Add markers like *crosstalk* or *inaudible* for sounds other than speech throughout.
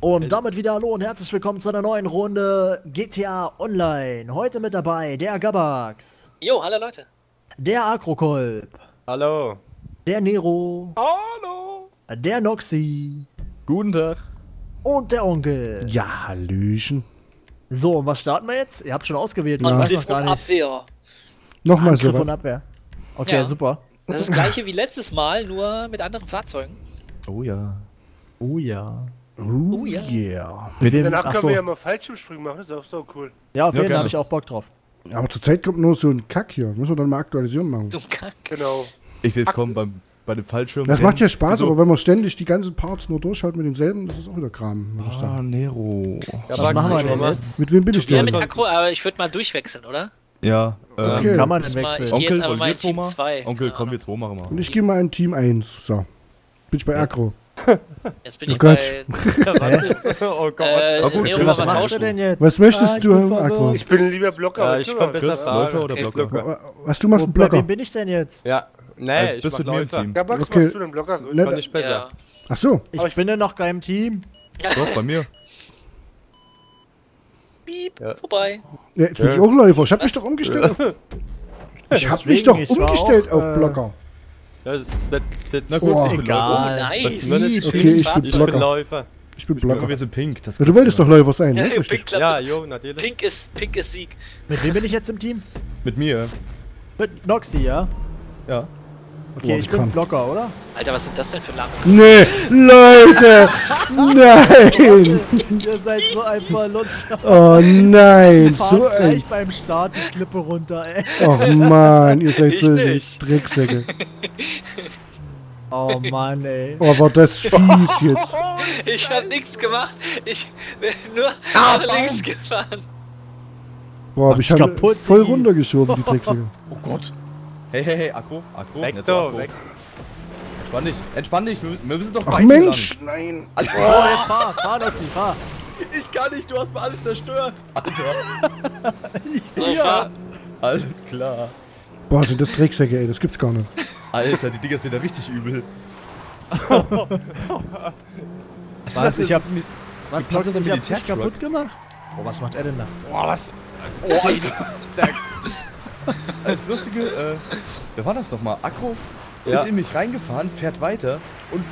Und Jetzt. damit wieder hallo und herzlich willkommen zu einer neuen Runde GTA Online. Heute mit dabei der Gabax, Jo, hallo Leute. der Akrokolb, Hallo. der Nero, Hallo. der Noxy Guten Tag. und der Onkel. Ja, Hallöchen. So, und was starten wir jetzt? Ihr habt schon ausgewählt, ich Ja. Angriff noch gar und nicht. Abwehr. Nochmal Angriff so. und Abwehr. Okay, Ja. super. Das ist das gleiche wie letztes Mal, nur mit anderen Fahrzeugen. Oh ja. Oh ja. Oh, ja. yeah. Mit wem? Danach können Achso. wir ja mal Fallschirmspringen machen, das ist auch so cool. Ja, auf Ja, jeden Fall gerne. habe ich auch Bock drauf. Aber zurzeit kommt nur so ein Kack hier. Müssen wir dann mal Aktualisierung machen. Zum Kack. Genau. Ich sehe es kommen beim, bei dem Fallschirm. Das macht ja Spaß, so. aber wenn man ständig die ganzen Parts nur durchschaut mit denselben, das ist auch wieder Kram, Ah, sagen. Nero. Was Max, machen wir denn mal. jetzt? Mit wem bin ich Ja, denn? mit Akku, aber ich würde mal durchwechseln, oder? Ja. Ähm, Okay. Kann man denn wechseln? ich geh jetzt Onkel, aber wollen mal wir in Team zwei mal? 2. Onkel, komm, wir zwei machen Und mal. ich gehe mal in Team 1. So. Bin ich bei Akro. Jetzt bin Oh ich Gott. bei. *laughs* oh Gott. Äh, Ah, gut, was machst du denn jetzt? Was möchtest Ah, ich du. Akro? Ich bin lieber Blocker. Ja, aber ich kümmern. komm besser Läufer oder Okay. Blocker? Was du machst, ein Wo, bei Blocker. wem bin ich denn jetzt? Ja. Nee, Äh, ich bist mach mit mir im Läufer. Team. Ja, Max, Okay. machst du den Blocker? Kann ich besser. Ja. Ach so. Ich bin ja noch keinem Team. Doch, bei mir. *laughs* Piep, Ja. vorbei. Ja, jetzt bin ich auch Läufer. Ich hab mich doch umgestellt auf. *laughs* Ich hab mich doch ich umgestellt auf äh, Blocker. Ja, das wird jetzt. Na gut, Oh. ich bin Egal. Läufer. Nice. Was denn jetzt? Okay, ich bin Ich Blocker. bin Läufer. Ich bin Blocker. wir sind pink. Das Ja, du wolltest doch Läufer sein, Ja, ne? Pink, Richtig. klappt. Ja, jo, natürlich. Pink ist, Pink ist Sieg. Mit wem bin ich jetzt im Team? Mit mir. Mit Noxy, ja? Ja. Okay, Oh, ich bin. Blocker, oder? Alter, was sind das denn für lange? Nee, Leute! Nein! Ihr seid so ein paar Lutscher. Oh nein, Fahrt so gleich ein. beim Start die Klippe runter, ey. Ach man, ihr seid Ich so. Drecksäcke. Oh Mann, ey. Oh, war das fies jetzt. Ich hab nichts gemacht. Ich bin nur nach links gefahren. Boah, hab ich hab kaputt, voll runtergeschoben, die Drecksäcke. Oh Gott. Hey, hey, hey, Akku. Akku. Weg, jetzt du, Akku. weg. Entspann dich. Entspann dich. Wir, wir müssen doch Ach beide Mensch, nein. Oh, jetzt fahr, fahr, Noxy, fahr. Ich kann nicht. Du hast mir alles zerstört. Alter. *laughs* So, fahr. Alles klar. Boah, sind das Drecksäcke, ey, das gibt's gar nicht. Alter, die Dinger sind ja richtig übel. *laughs* was Was? Ich hab- Das mit- Was, ich hab dich Militärtruck. kaputt gemacht? Oh, was macht er denn da? Boah, was? was Oh, Alter. *laughs* Das Lustige, äh, wer war das nochmal? Akro Ja. ist in mich reingefahren, fährt weiter und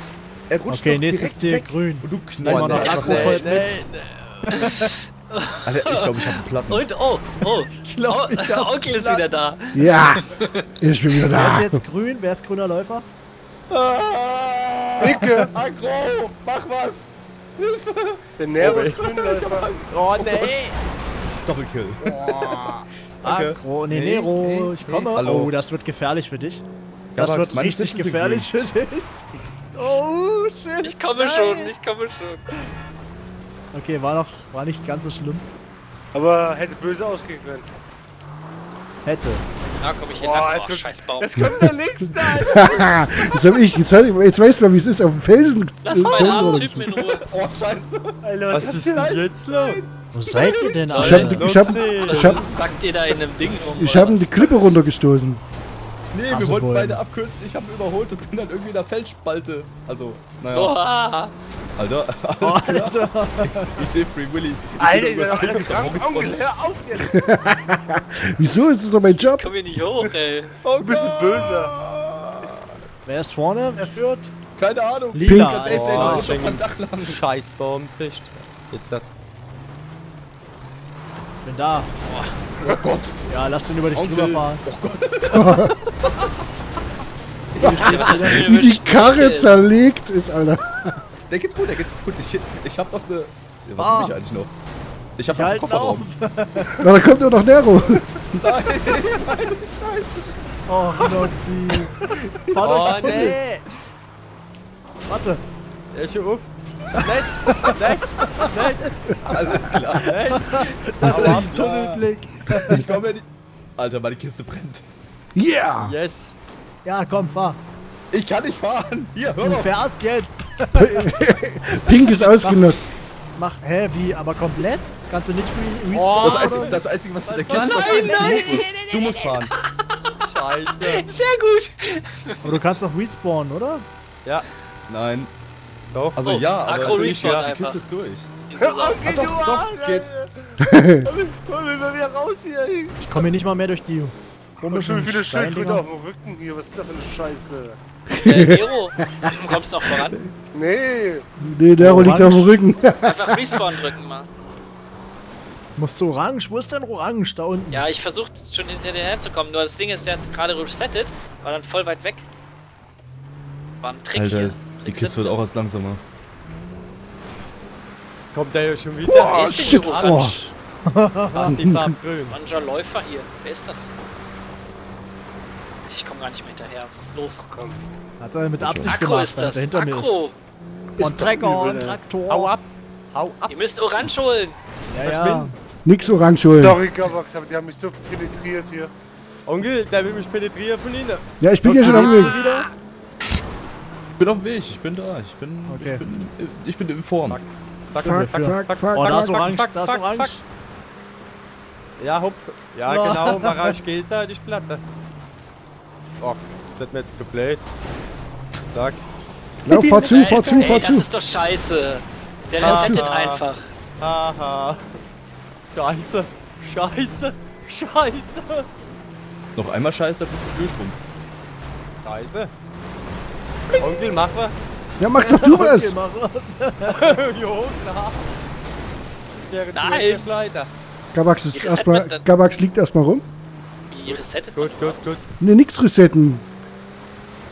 er rutscht Okay, nächstes direkt Ziel weg. grün. Und du knallst noch einfach Akku weg. voll mit. *laughs* Alter, ich glaube, ich habe einen Platten. Und, oh, oh. *laughs* glaub, ich hab oh Onkel ist wieder da. Ja, ich bin wieder Wer da. ist jetzt grün? Wer ist grüner Läufer? Icke, Akro, mach was! der Nero ist Grünläufer. Oh, nee. Doppelkill. Danke. Agro, nee, Hey, Nero, hey, ich komme. hey, hallo. Oh, das wird gefährlich für dich. Das Max, wird richtig Sitze gefährlich für dich. Oh, shit. Ich komme Nein. schon, ich komme schon. Okay, war noch, war nicht ganz so schlimm. Aber hätte böse ausgehen können. Hätte. Da komme ich hier Boah, Oh, kommt- scheiß Baum. Jetzt kommt der nächste, Alter. *laughs* Jetzt hab ich, jetzt, hab ich- jetzt weißt du mal, wie es ist, auf dem Felsen. Lass meinen armen Typen in Ruhe. Oh, scheiße. Alter, Was ist denn jetzt los? Wo seid ihr denn, Ich Alter? hab, ich hab, ich hab, Packt ihr da in einem Ding rum? ich hab die Klippe runtergestoßen. Nee, Ach wir wollten wohl. beide abkürzen. Ich habe ihn überholt und bin dann irgendwie in der Felsspalte. Also, naja. Oha. Alter, *laughs* Oh, Alter. ich sehe Free Willy. Ich Alter, ich bin doch hör auf jetzt. *laughs* Wieso? Das ist doch mein Job. Komm hier nicht hoch, ey. Oh Du bist ein. Böser. Wer ist vorne? Wer führt? Keine Ahnung. Lila. Pink. Ey, Oh, Oh, ich ich hab. Scheiß Baum kriegt. Jetzt hat. Ich bin da. Oh Gott. Ja, lass den über dich Onkel. drüber fahren. Ja, du denn Wie die Karre zerlegt ist, Alter. Der geht's gut, der geht's gut. Ich, ich hab doch eine. Ja, was Ah. hab ich eigentlich noch? Ich hab Ich noch einen. Kofferraum. *laughs* Na, da kommt ja noch Nero. *laughs* Oh, Noxy. Fahr Oh, durch den Tunnel. nee. Warte. Er ist schon auf. Nett, nett, nett. Alles klar. Das ist Alles ein. Tunnelblick. Ich komme ja nicht. Alter, meine Kiste brennt. Yeah! Yes. Ja, komm, fahr. Ich kann nicht fahren. Hier, hör Du doch. fährst jetzt. *laughs* Pink ist ausgenockt. Mach, hä, wie, aber komplett? Kannst du nicht re Oh, Das Einzige, das Einzige was du in der Was Kiste hast, das? ist du, du musst fahren. Scheiße. Sehr gut. Aber du kannst doch respawnen, oder? Ja. Nein. Doch. Also Oh, ja, aber Akro respawn ja, die. Kiste ist durch. So? *laughs* Ah, doch, doch, es geht. Mich mal wieder raus hier. Ich komme hier nicht mal mehr durch die Und schon komischen viele Schildkröte auf dem Rücken hier. Was ist das für eine Scheiße? Äh, *laughs* Nero, du kommst noch voran. Nee. Nee, der liegt auf dem Rücken. *laughs* Einfach Respawn drücken mal. Musst du orange? Wo ist denn orange? Da unten. Ja, ich versuche schon hinter dir herzukommen, nur das Ding ist, der hat gerade resettet, war dann voll weit weg. War ein Trick Alter, hier. Ist- die Kiste wird 17. auch erst langsamer. Kommt der ja schon wieder? Boah, Wer ist shit. hier Oh. orange? *laughs* Hast die Farbe grün. Oranger Läufer hier. Wer ist das? Ich komme gar nicht mehr hinterher. Was ist los? Komm. Hat er mit Absicht Akro gemacht, ist das. er hinter mir ist. Akro. Und Trecker und. Traktor. Hau ab. Hau ab. Ihr müsst Orange holen. Ja, ja. Nix orange holen. Sorry, Gabax, aber die haben mich so penetriert hier. Onkel, der will mich penetrieren von Ihnen. Ja, ich bin ja schon am Weg. Ich bin auf dem Weg, ich bin da, ich bin, Okay. ich bin, ich bin in Form. Fuck, Fuck, fuck, fuck. Oh, da ist fuck, orange, fuck, da ist fuck, orange. fuck. Ja, hopp. Ja, Ja. genau, *laughs* Marage Gesa, die Platte. Och, das wird mir jetzt zu blöd. Sag. Lauf, fahr zu, fahr zu, fahr das zu. ist doch scheiße. Der resettet einfach. Haha. Scheiße. Scheiße. Scheiße. Noch einmal scheiße, da kriegst du Glühstrumpf. Scheiße. Onkel, mach was. Ja, mach doch du *laughs* was. Okay, mach was. *laughs* jo, klar. Der Nein. Leiter. Gabax, ist erstmal? Gabax liegt erstmal rum. Wie resettet man Gut, gut, gut. Ne, nix resetten.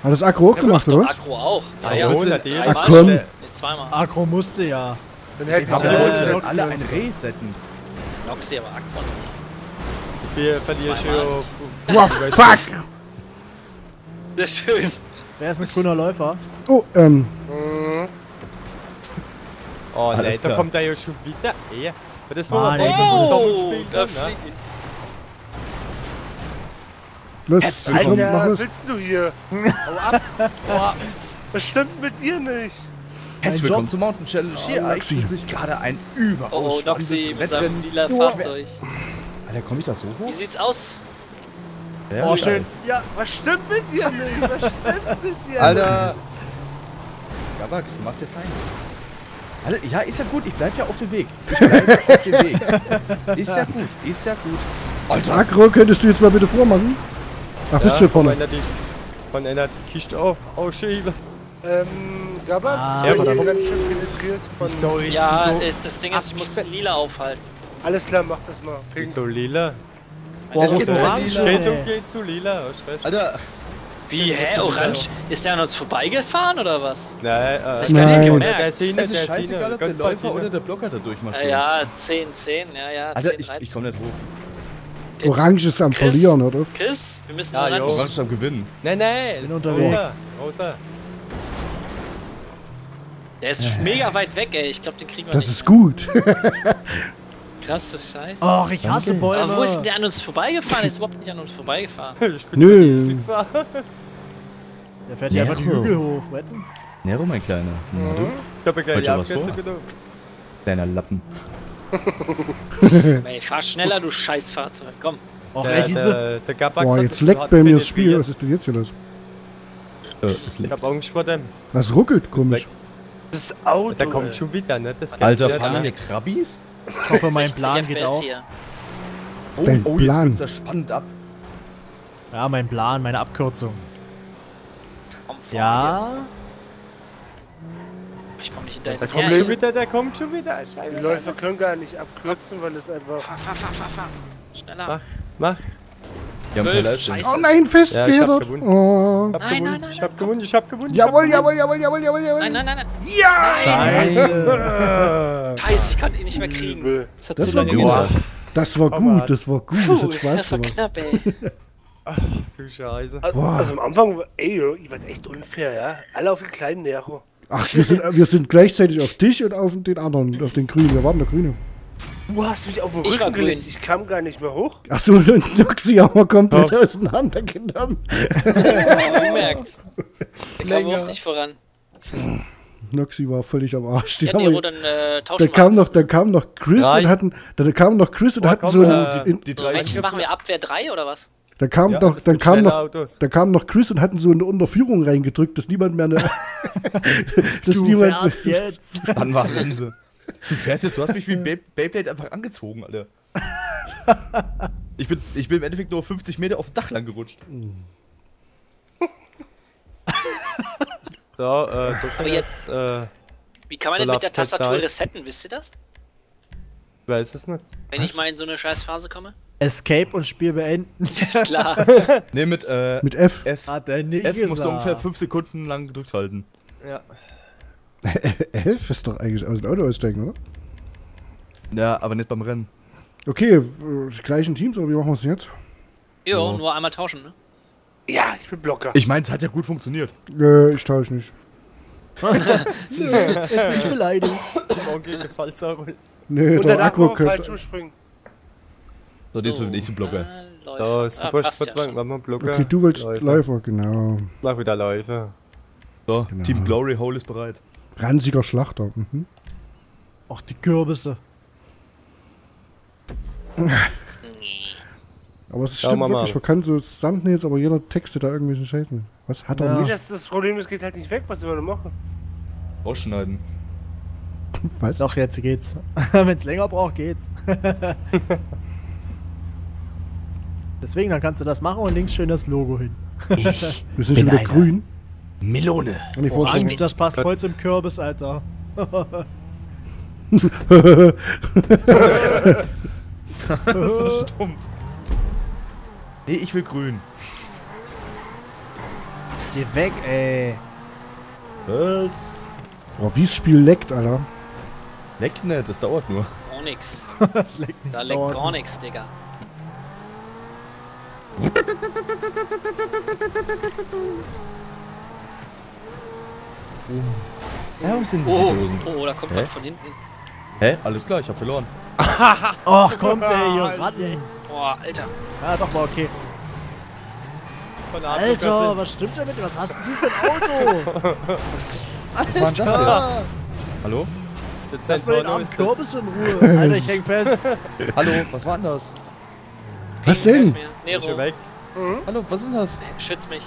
Hat das Akku auch Ja, gemacht, macht oder was? Akro auch. Ja, ja, ja. Ach, komm. Nee, zweimal. Akro musste ja. Dann hätte ich Aber ja, äh, alle, alle ein. Resetten. Noxy, aber Akro nicht. Wir verlieren schon. Wow, fuck. Sehr schön. Wer ist ein grüner Läufer? Oh, ähm, Mhm. Oh, Alles da kommt er ja schon wieder. Ey, aber das war Oh, da ne? flieg ich. los, Herzlich komm, Alter, mach was willst du hier? *laughs* Hau ab. Boah, was stimmt mit dir nicht? Herzlich willkommen zum Mountain Challenge. Hier Loxi. eignet sich gerade ein überaus Oh, spannendes mit seinem Wettrennen. lila Fahrzeug. Alter, komm ich da so Wie hoch? sieht's aus? Ja, Oh, schön. Ja, Was stimmt mit dir nicht? Was stimmt mit dir Alter! Gabax, du machst dir fein. Alter, ja, ist ja gut, ich bleib ja auf dem Weg. Ich bleib auf dem Weg. *laughs* Ist ja gut, ist ja gut. Alter, Akro, könntest du jetzt mal bitte vormachen? Ach, bist du Ja, vorne. Von einer die, von einer die Kiste auch ausschieben. nicht? Ähm, Gabax, Ah, ich bin ganz schön penetriert. Von Wieso jetzt Ja, du? ist, das Ding ist, ich muss lila aufhalten. Alles klar, mach das mal. Pink. Wieso lila? Boah, wo Es ist geht orange? Geht ey? und geht zu lila, hast recht. Alter, Wie, hä? Orange? Ist der an uns vorbeigefahren oder was? Nein, äh, Ich Nein. nicht der gemerkt. ist Sine, es der ist scheißegal, ob der Läufer oder der Blocker da Ja, durchmarschiert. ja, 10, 10, ja, ja. Alter, 10, ich, 13. ich komm nicht hoch. Orange ist am Chris? Verlieren, oder? Chris, wir müssen Ja, Orange. jo. Orange ist am Gewinnen. Nein, nein. Bin unterwegs. Rosa, Rosa. Der ist mega weit weg, ey. Ich glaube, den kriegen wir Das nicht. ist gut. *laughs* Krasse Scheiße. Och, ich hasse Bäume. Aber wo ist denn der an uns vorbeigefahren? Der ist überhaupt nicht an uns vorbeigefahren. *laughs* Ich bin Nö. Der fährt hier einfach die. Hügel hoch, wetten? Nero, mein Kleiner. Na du, Ich hab ja keine vor? genommen. kleiner Lappen. Ey, fahr schneller, du Scheißfahrzeug. Komm. Och, Der, ey, diese... der, der Gabax Boah, jetzt leckt bei mir das Spiel. Was ist denn jetzt hier los? Äh, es Ich leckt. hab Angst vor dem. Was ruckelt, komisch. Das Auto. Der kommt schon wieder, ne? Das Alter, fahren da. hier Krabbis? Ich hoffe, mein 60 Plan geht auch. Hier. Oh, Dein oh, Plan. jetzt wird's ja spannend ab. Ja, mein Plan, meine Abkürzung. Komm, vor Ja. mir. Ich komm nicht hinter Der kommt schon wieder, der kommt schon wieder. Scheiße. Die Läufer können gar nicht abkürzen, weil es einfach. Fahr, fahr, fahr, fahr, fahr. Schneller. Mach, mach. Scheiße. Oh nein, festgehedert. gewonnen. Oh. Ich hab Nein, gewonnen, nein, nein, ich hab gewonnen, ich hab gewonnen. ich Jawohl, hab jawohl, jawohl, jawohl, jawohl, jawohl. Nein, nein, nein, nein. Scheiße. Scheiße, ich kann ihn nicht mehr kriegen. Das hat Das so war lange gut. gedauert. Das war gut, das war gut. Das hat Spaß das war gemacht. knapp, ey. *laughs* gewonnen. So scheiße. Also, also am Anfang, ey, ihr wart echt unfair, ja? Alle auf den kleinen Nero. Ach, wir sind, wir sind gleichzeitig auf dich und auf den anderen, auf den Grünen. Wir waren der Grüne. Du hast mich auf den Rücken gelegt. Ich kam gar nicht mehr hoch. Ach so, und Noxy haben wir komplett auseinandergenommen. Gemerkt. Ich kam überhaupt nicht voran. Noxy war völlig am Arsch. Die Ja, haben Nero, wir- dann äh, da kam noch, da kam noch Chris Drei. und hatten, da kam noch Chris und Boah, hatten komm, so, äh, in, Die drei welches machen wir? Abwehr 3 oder was? Da kam Ja, noch, Das dann kam noch, Autos. da kam noch Chris und hatten so eine Unterführung reingedrückt, dass niemand mehr eine, *laughs* *laughs* dass Du niemand fährst jetzt. *laughs* Dann war Sense. Du fährst jetzt, du hast mich wie ein *laughs* Beyblade einfach angezogen, Alter. Ich bin, ich bin im Endeffekt nur 50 Meter auf dem Dach lang gerutscht. *laughs* So, äh, Aber jetzt, äh, Wie kann man denn mit der Tastatur resetten, wisst ihr das? weiß es nicht. Wenn ich mal in so eine Scheißphase komme? Escape und Spiel beenden. *laughs* Ist klar. Ne, mit, äh, mit F. F. Hat er nicht F musst du ungefähr 5 Sekunden lang gedrückt halten. Ja. F ist doch eigentlich aus dem Auto aussteigen, oder? Ja, aber nicht beim Rennen. Okay, äh, die gleichen Teams, oder wie machen wir es jetzt? Jo, Ja. nur einmal tauschen, ne? Ja, ich bin Blocker. Ich meine, es hat ja gut funktioniert. Äh, ich tausche nicht. *laughs* Jetzt bin ich beleidigt. Morgen gegen Fallsauber. Nee, Und der danach Akku falsch umspringen. So, diesmal bin ich ein Blocker. Ah. So, Ah, super ja Sportwagen, wir Blocker. Okay, du willst Läufer. Läufer, genau. Mach wieder Läufer. So, Genau. Team Glory Hole ist bereit. Ranziger Schlachter. Mhm. Ach, die Kürbisse. Aber es stimmt mal. wirklich, man kann so Thumbnails, aber jeder textet da irgendwelche Scheiße. Was hat er Ja. Nee, nicht? das, das Problem ist, geht halt nicht weg, was wir noch machen. Rausschneiden. *laughs* Was? Doch, jetzt geht's. *laughs* Wenn es länger braucht, geht's. *laughs* Deswegen, dann kannst du das machen und links schön das Logo hin. Ich Wir sind schon wieder grün. Melone. Und ich Orange, das passt voll Gott. zum Kürbis, Alter. Das *laughs* ist stumpf. Nee, ich will grün. Geh weg, ey. Was? oh, wie das Spiel leckt, Alter. Leck nicht, das dauert nur. Gar nix. *laughs* Das leckt nicht Da leckt gar nix, Digga. *laughs* Ja, wo sind Oh, die Dosen? oh, da kommt Hä? was von hinten. Hä? Alles klar, ich hab verloren. *laughs* Ach, kommt ey, hier ran. Boah, Alter. Ja, doch mal okay. Alter, was stimmt denn mit dir? Was hast denn du für ein Auto? *laughs* Was war denn das jetzt? Hallo? Lass mal den armen. Kürbis in Ruhe. *laughs* Alter, ich häng fest. Hallo, was war denn das? Was denn? Nero, weg. Hallo, was ist denn das? schütz mich.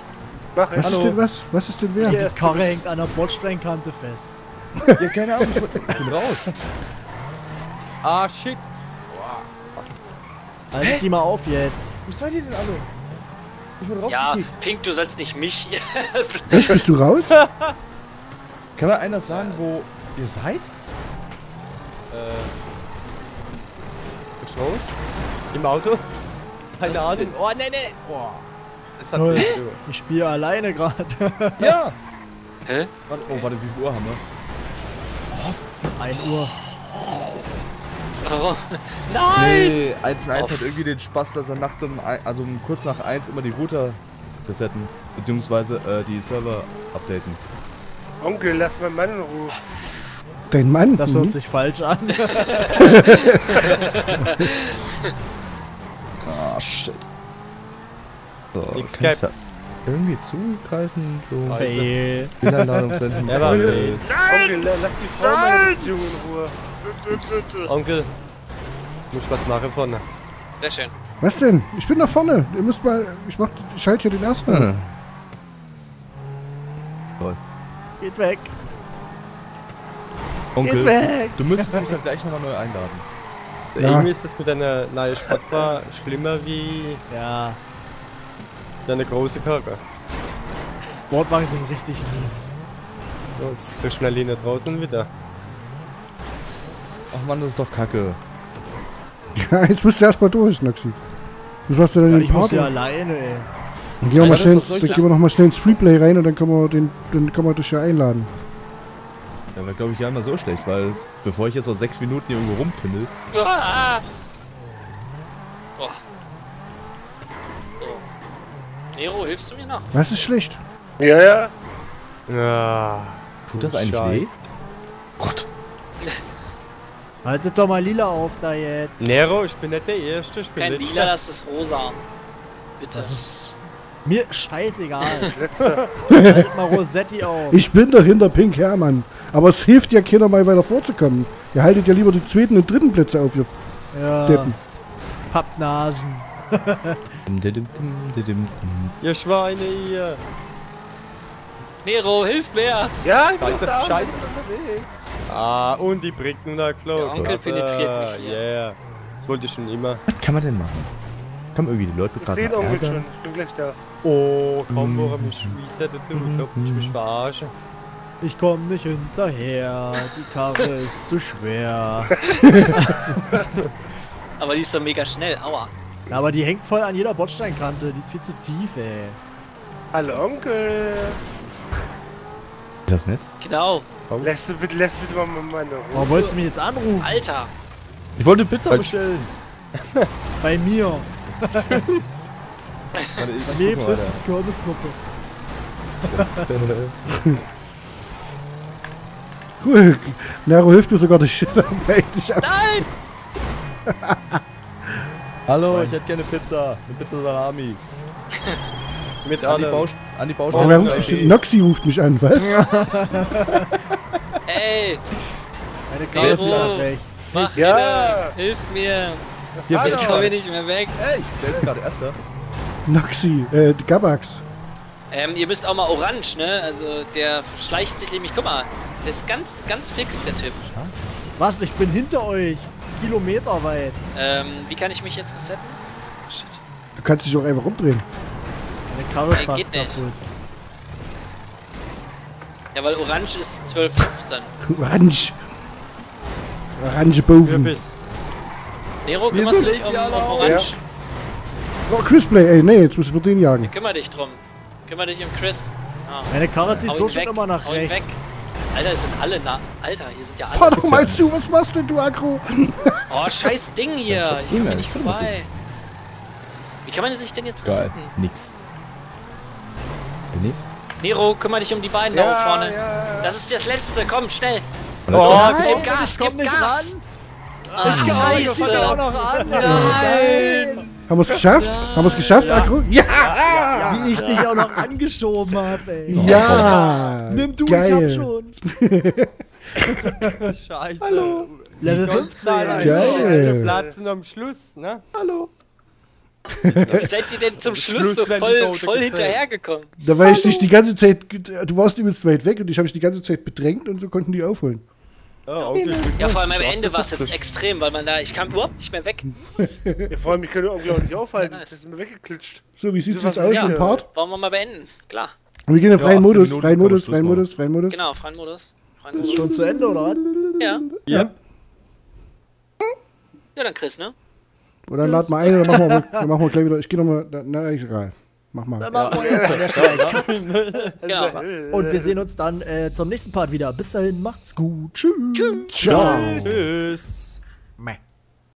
Mach. Was Hallo. ist denn was? Was ist denn wer? Die Karre hängt an der Bordsteinkante fest. *laughs* Ja, keine Ahnung, ich, bin raus. *laughs* Ah, shit. Halt die mal auf jetzt. Wo seid ihr denn alle? Ich bin Ja, rausgekickt. Pink, du sollst nicht mich. Echt, bist du raus? *laughs* Kann mir einer sagen, wo ihr seid? Bist du raus? Im Auto? Keine Ahnung. Oh, nee, nee. Boah. Das Null. Ich spiele alleine gerade. *laughs* Ja. Hä? Warte, oh, warte, wie viel Uhr haben wir? 1 Uhr. Oh. Nee, 1 und 1 Auf. hat irgendwie den Spaß, dass er nachts um, also um kurz nach 1 immer die Router resetten. Beziehungsweise äh, die Server updaten. Onkel, lass meinen Mann in Ruhe. Dein Mann? Das Mhm. hört sich falsch an. *laughs* *laughs* Ah, shit. So, Nix gibt's. irgendwie zugreifen? So. Fail. Bilderladung senden. Er war fail. Onkel, la- lass die Frau meine Beziehung in Ruhe. Onkel. Muss was machen vorne. Sehr schön. Was denn? Ich bin da vorne. Ihr müsst mal. Ich mach. Ich schalte hier den ersten. Ah. Geht weg. Onkel, Geht weg. du müsstest mich dann gleich nochmal neu einladen. Ja. Irgendwie ist das mit einer neuen Sportbar schlimmer wie Ja, deine große Karre. Bordwagen sind richtig mies. Und so schnell hin draußen wieder. Ach man, das ist doch kacke. Ja, jetzt musst du erstmal durch, Naxi. Was machst du denn Ja, den ich muss Part? ja alleine, ey. Dann gehen wir, mal schnell, dann gehen wir noch mal schnell ins Freeplay rein und dann können wir, den, dann können wir dich ja einladen. Ja, wäre glaube ich gar nicht mal so schlecht, weil bevor ich jetzt noch sechs Minuten hier irgendwo rumpimmel, Ah. Oh. So. Nero, hilfst du mir noch? Was ist schlecht? Ja, ja. Ja. tut das eigentlich Scheiß. weh? Gott. *laughs* Haltet doch mal lila auf da jetzt. Nero, ich bin nicht der Erste, ich bin Kein nicht Lila, das ist rosa. Bitte. Das ist mir scheißegal. *laughs* Haltet mal Rosetti auf. Ich bin dahinter Pink Hermann. Aber es hilft ja keiner mal weiter vorzukommen. Ihr haltet ja lieber die zweiten und dritten Plätze auf, ihr Ja, Deppen. Pappnasen. *laughs* Ihr Schweine, ihr. Nero, hilf mir! Ja, ich bin Scheiße, da. scheiße. unterwegs. Ah, und die Bricken geflogen. Der Onkel penetriert mich hier. Yeah. Das wollte ich schon immer. Was kann man denn machen? Kann man irgendwie die Leute Ich gerade sehe den mal Onkel schon. Ich bin gleich da. Oh, komm, Mhm. woran mich schießt du? Glaubst, ich mich verarschen. Ich komm nicht hinterher, die Karre ist zu schwer. *laughs* Aber die ist doch mega schnell, aua. Aber die hängt voll an jeder Bordsteinkante, die ist viel zu tief, ey. Hallo Onkel. Das nett? Genau. Lässt du bitte, lässt bitte mal meine Ruhe. Warum wolltest du mich jetzt anrufen? Alter! Ich wollte Pizza Weil- bestellen. *laughs* Bei mir. Warte, ich, höchstens Kürbissuppe. *laughs* Cool. Nero hilft mir sogar durch. Dann fällt dich ab. Nein! Hallo, ich hätte gerne Pizza. Eine Pizza Salami. *laughs* Mit An die. Baust an die Oh, Baustelle. wer Oh, ruft okay. bestimmt? Noxy ruft mich an, was? *laughs* Ey! Meine Nero. wieder rechts. Mach Ja. wieder! Hilf mir! Ja, Ich komme nicht mehr weg. Ey, der ist gerade erster. Noxy, äh, Gabax. Ähm, ihr müsst auch mal orange, ne? Also der schleicht sich nämlich, guck mal, der ist ganz, ganz fix, der Typ. Was? Ich bin hinter euch. Kilometer weit. Ähm, wie kann ich mich jetzt resetten? Shit. Du kannst dich auch einfach rumdrehen. Meine Karre ist Ey, fast geht nicht. kaputt. Ja, weil orange ist 12,15. Orange. Orange Boven. Nero, kümmerst du dich um, um orange? Oh, Chrisplay, ey, nee, jetzt müssen wir den jagen. Kümmer dich drum. Kümmer dich um Chris. Ah. Meine Karre zieht so schon weg. immer nach Hau ihn rechts. weg. Alter, es sind alle nah. Alter, hier sind ja Fahr alle. doch mal zu, was machst denn du, Agro? Oh, scheiß Ding hier. Ich komm Ding, hier nicht vorbei. Wie kann man sich denn jetzt Geil. resetten? Nix. Nix? Nero, kümmere dich um die beiden da Ja, vorne. ja. Das ist das letzte, komm, schnell. Oh, Gib Gas, ich komm gib nicht Gas. ran. Ach, Ich fange auch scheiße. noch an. Nein. Haben wir es geschafft? Haben wir es geschafft, Agro? Ja! Wie ich dich auch noch angeschoben hab, ey. Ja! Nimm du, Geil. ich hab schon. *laughs* *laughs* Scheiße. Level Ganz 15. klein. Geil. Platzen am Schluss, ne? Wie seid ihr denn zum Schluss Schluss so voll, voll hinterhergekommen? Da war ich dich die ganze Zeit, du warst übelst weit weg und ich habe dich die ganze Zeit bedrängt und so konnten die aufholen. Ja, okay. Ja, vor allem am Ende war es das jetzt extrem, weil man da, ich kam überhaupt nicht mehr weg. *laughs* Ja, vor allem, ich kann irgendwie auch nicht aufhalten. Ja, Das nice. ist mir weggeklitscht. So, wie sieht's jetzt aus ja- im Part? Wollen wir mal beenden? Klar. Wir gehen in freien 18 Modus, freien Modus, freien. Modus, freien Modus. Genau, freien Modus. Freien Ist schon zu Ende, oder was? Ja. Ja. Ja, dann Chris, ne? Oder lad mal ein, dann machen wir, dann machen wir gleich wieder. Ich geh nochmal. Na, egal. Mach mal. Dann machen wir jetzt an der Stelle. Und wir sehen uns dann äh, zum nächsten Part wieder. Bis dahin, macht's gut. Tschüss. Tschüss. Tschüss. Meh.